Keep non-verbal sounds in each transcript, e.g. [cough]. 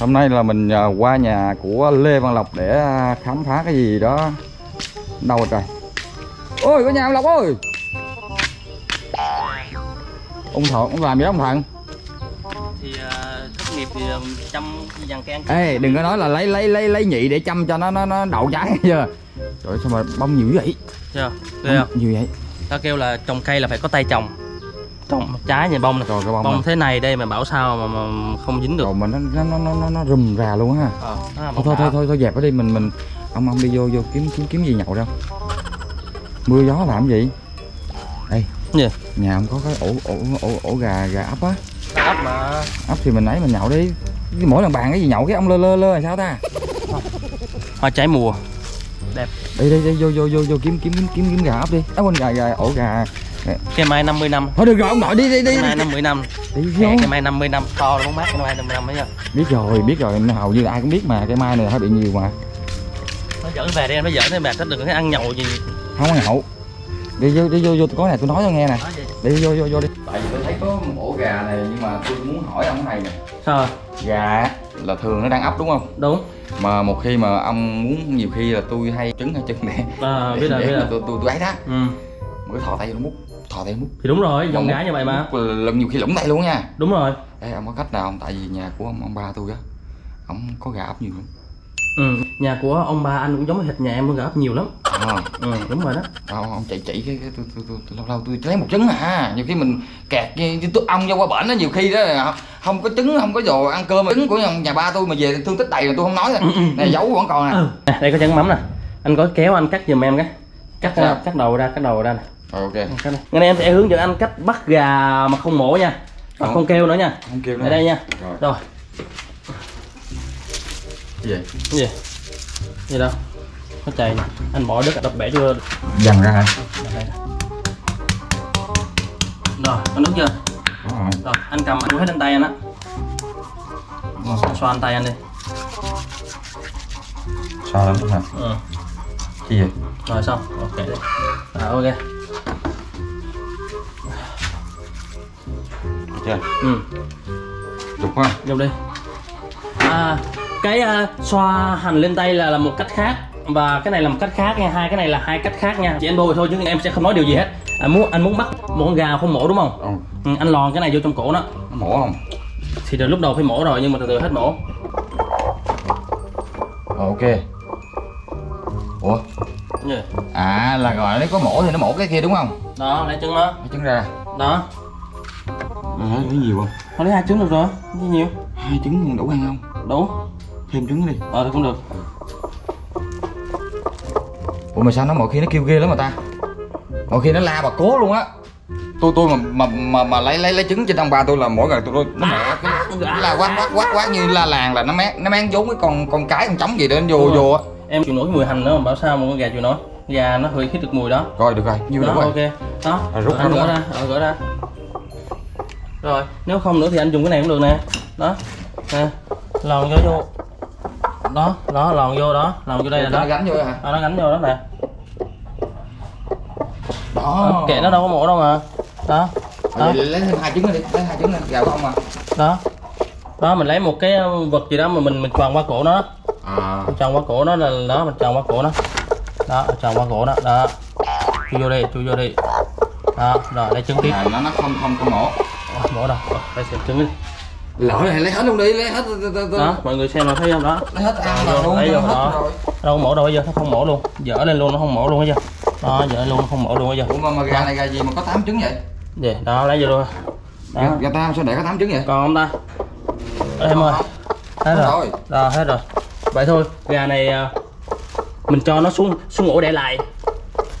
Hôm nay là mình à, qua nhà của Lê Văn Lộc để à, khám phá cái gì đó. Đâu rồi trời? Ôi có nhà ông Lộc ơi! Ông Thuận, ông làm gì đó ông Thuận thì uh, thất nghiệp thì chăm dàn ăn Ê đừng có nói là lấy lấy lấy lấy nhị để chăm cho nó nó nó đậu trái [laughs] chưa? Trời sao mà bông nhiều vậy? Chưa không? Nhiều vậy? Tao kêu là trồng cây là phải có tay trồng trồng trái này bông này Rồi cái bông, bông thế này đây mà bảo sao mà, mà không dính được. Rồi mà nó nó nó nó, nó rùm rà luôn á. Ờ, thôi thôi thôi thôi thôi dẹp nó đi mình mình ông ông đi vô vô kiếm kiếm kiếm gì nhậu đâu. Mưa gió làm gì? Đây Gì? nhà ông có cái ổ ổ ổ ổ gà gà ấp á. Ấp mà. Ấp thì mình ấy mình nhậu đi. Mỗi lần bàn cái gì nhậu cái ông lơ lơ lơ là sao ta? Hoa trái mùa. Đi đi đi vô vô vô vô kiếm kiếm kiếm kiếm, kiếm gà ấp đi. Á quên gà gà ổ gà cây mai 50 năm. Thôi được rồi ông nội đi đi đi. Cây mai 50 năm. Đi vô. Cây mai 50 năm. To lắm mát cây mai 50 năm ấy nha. Biết rồi biết rồi. Hầu như ai cũng biết mà cái mai này hơi bị nhiều mà. Nó dẫn về đi anh mới dẫn thế mệt đừng có ăn nhậu gì. Không có nhậu. Đi vô đi vô vô có này tôi nói cho nghe nè. Đi vô vô vô đi. Tại vì tôi thấy có một ổ gà này nhưng mà tôi muốn hỏi ông này nè. Sao? Gà là thường nó đang ấp đúng không? Đúng. Mà một khi mà ông muốn nhiều khi là tôi hay trứng hay trứng để à, biết rồi biết mà rồi. tôi tôi tôi ấy đó. Ừ. một cái thò tay nó mút thò tay mút. Thì đúng rồi Mà gái như vậy mà. là lần nhiều khi lủng tay luôn nha. Đúng rồi. Ê, ông có cách nào không? Tại vì nhà của ông ông ba tôi á ông có gà ấp nhiều lắm. Ừ. nhà của ông bà anh cũng giống hệt nhà em gấp nhiều lắm. À, ừ, đúng rồi đó. Đâu ông chạy chỉ cái, cái tôi, tôi, tôi, tôi, lâu lâu tôi lấy một trứng à. Nhiều khi mình kẹt như tôi ông ra qua bển đó nhiều khi đó là không có trứng không có đồ ăn cơm. Trứng của nhà ba tôi mà về thương tích đầy mà tôi không nói rồi này giấu vẫn còn à. Ừ. Nè, đây có chén mắm nè. Anh có kéo anh cắt giùm em cái. Cắt cắt đầu ra cắt đầu ra nè. Rồi, ok. Cắt này. Ngày nay em sẽ hướng dẫn anh cách bắt gà mà không mổ nha. Và Không. không kêu nữa nha. Không kêu nữa. Ở đây nha. Rồi. rồi. Cái gì? Cái gì? Gì đâu? Có chày nè. Anh bỏ đất đập bể chưa dằn ra hả? Rồi có nước chưa? Đúng rồi. Rồi anh cầm anh hết lên tay anh á. Xoa anh tay anh đi. Sao lắm hả? Ừ. chi vậy rồi xong. Ok. Đi à, ok chưa? Ừ. Chụp quá. Dùng đi. À, cái à, xoa hành lên tay là là một cách khác. Và cái này là một cách khác nha. Hai cái này là hai cách khác nha. Chỉ anh bôi thôi chứ em sẽ không nói điều gì hết. Anh muốn anh muốn bắt một con gà không mổ đúng không? Ừ. ừ, anh lòn cái này vô trong cổ nó. Mổ không? Thì từ lúc đầu phải mổ rồi nhưng mà từ từ hết mổ. Ok. Ủa À là gọi nó có mổ thì nó mổ cái kia đúng không? Đó lấy trứng nó lấy trứng ra. Đó. À, lấy nhiều không thôi lấy hai trứng được rồi. Như nhiều? Hai trứng đủ ăn không? Đủ. Thêm trứng đi. Ờ thì cũng được. Ủa mà sao nó mọi khi nó kêu ghê lắm mà ta? Mọi khi nó la bà cố luôn á. Tôi tôi mà mà mà, mà lấy lấy lấy trứng trên ông ba tôi là mỗi ngày tôi nó mẹ cái nó la quát quát quát quát như la làng là nó mét nó máng vốn cái con con cái con trống gì đó nó vô vô á em chịu nổi mùi hành nữa mà bảo sao mà con gà chịu nổi? Gà nó hơi hít được mùi đó. Rồi được rồi nhiêu đó rồi. ok. Đó À, rút anh gỡ ra ờ, gỡ ra. Rồi nếu không nữa thì anh dùng cái này cũng được nè. Đó nè lòn vô vô. Đó đó lòn vô đó lòn vô đây là Cho nó đó. gắn vô hả? Đó, nó gắn vô đó nè. Đó. Đó, kệ nó đâu có mổ đâu mà. Đó đó. lấy thêm hai trứng đi lấy hai trứng này gạo không mà. Đó. Đó mình lấy một cái vật gì đó mà mình mình tròn qua cổ nó à. Tròn qua cổ nó là đó mình tròn qua cổ nó. Đó tròn qua cổ nó đó. Chui vô đi chui vô đi. Đó rồi lấy trứng tiếp. À, nó nó không không không mổ. Ôi, mổ đâu. Rồi, đây xịt trứng đi. Lỡ này lấy hết luôn đi lấy hết đó mọi người xem là thấy không? Đó. Lấy hết ăn vào luôn lấy vô, đó. rồi. Đâu có mổ đâu bây giờ nó không mổ luôn. Dở lên luôn nó không mổ luôn bây giờ. Đó dở luôn nó không mổ luôn bây giờ. Ủa mà, mà gà này gà gì mà có 8 trứng vậy? Về đó lấy vô luôn. Gà, đó. Gà ta sao để có 8 trứng vậy? Còn không ta? Em ơi hết rồi. rồi. Rồi hết rồi vậy thôi gà này à, mình cho nó xuống xuống ổ để lại.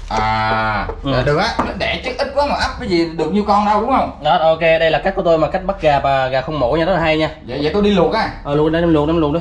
À Ừ. ừ. được á. Nó đẻ chứ ít quá mà ấp cái gì được nhiêu con đâu đúng không? Đó ok đây là cách của tôi mà cách bắt gà và gà không mổ nha rất là hay nha. Vậy vậy tôi đi luộc á. Ờ luộc đây luộc đem luộc đi